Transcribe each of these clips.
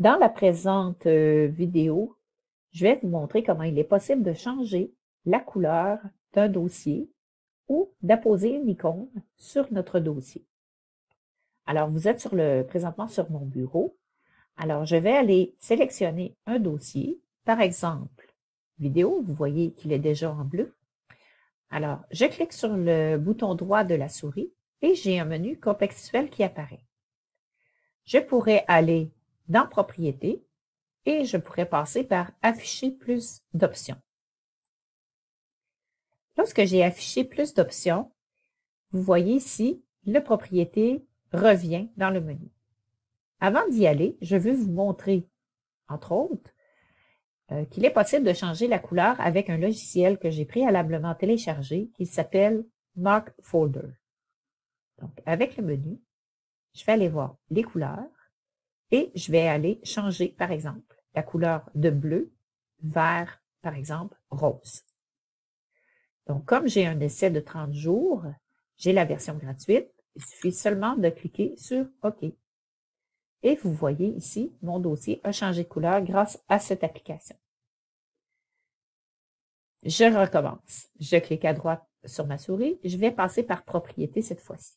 Dans la présente euh, vidéo, je vais vous montrer comment il est possible de changer la couleur d'un dossier ou d'apposer une icône sur notre dossier. Alors, vous êtes sur le, présentement sur mon bureau. Alors, je vais aller sélectionner un dossier, par exemple, vidéo, vous voyez qu'il est déjà en bleu. Alors, je clique sur le bouton droit de la souris et j'ai un menu contextuel qui apparaît. Je pourrais aller dans Propriétés et je pourrais passer par Afficher plus d'options. Lorsque j'ai affiché plus d'options, vous voyez ici, le propriété revient dans le menu. Avant d'y aller, je veux vous montrer, entre autres, euh, qu'il est possible de changer la couleur avec un logiciel que j'ai préalablement téléchargé qui s'appelle Mark Folder. Donc, avec le menu, je vais aller voir les couleurs et je vais aller changer, par exemple, la couleur de bleu vers, par exemple, rose. Donc, comme j'ai un essai de 30 jours, j'ai la version gratuite. Il suffit seulement de cliquer sur OK. Et vous voyez ici, mon dossier a changé de couleur grâce à cette application. Je recommence. Je clique à droite sur ma souris. Je vais passer par propriété cette fois-ci.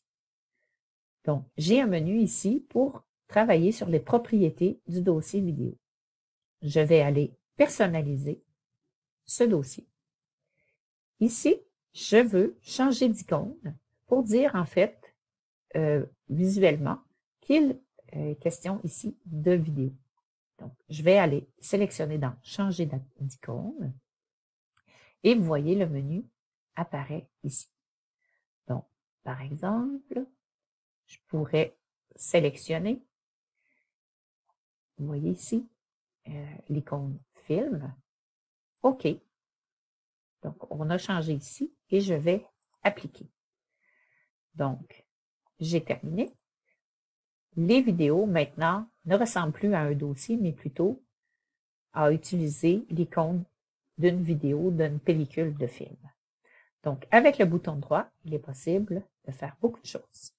Donc, j'ai un menu ici pour travailler sur les propriétés du dossier vidéo. Je vais aller personnaliser ce dossier. Ici, je veux changer d'icône pour dire en fait euh, visuellement qu'il est question ici de vidéo. Donc, je vais aller sélectionner dans Changer d'icône et vous voyez le menu apparaît ici. Donc, par exemple, je pourrais sélectionner vous voyez ici euh, l'icône film. OK. Donc, on a changé ici et je vais appliquer. Donc, j'ai terminé. Les vidéos, maintenant, ne ressemblent plus à un dossier, mais plutôt à utiliser l'icône d'une vidéo, d'une pellicule de film. Donc, avec le bouton droit, il est possible de faire beaucoup de choses.